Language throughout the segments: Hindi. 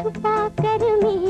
अफवाह कर में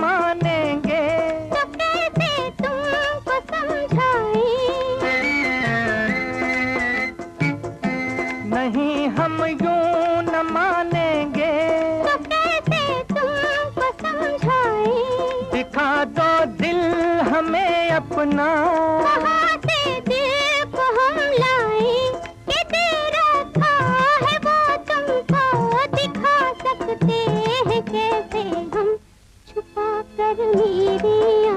मानेंगे। तो नहीं हम यूँ न मानेंगे। तो कैसे दिखा दो दिल हमें अपना। कर मेरी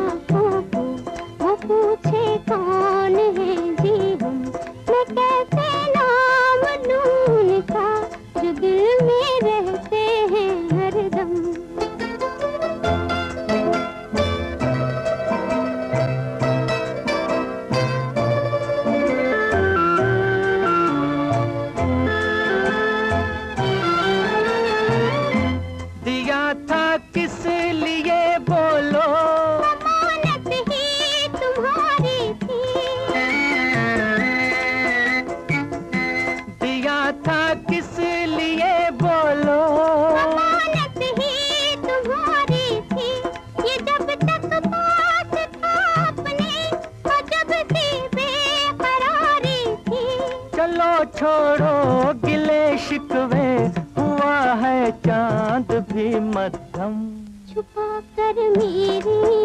चलो छोड़ो गिले शिकवे हुआ है चाँद भी मध्यम। छुपा कर मेरी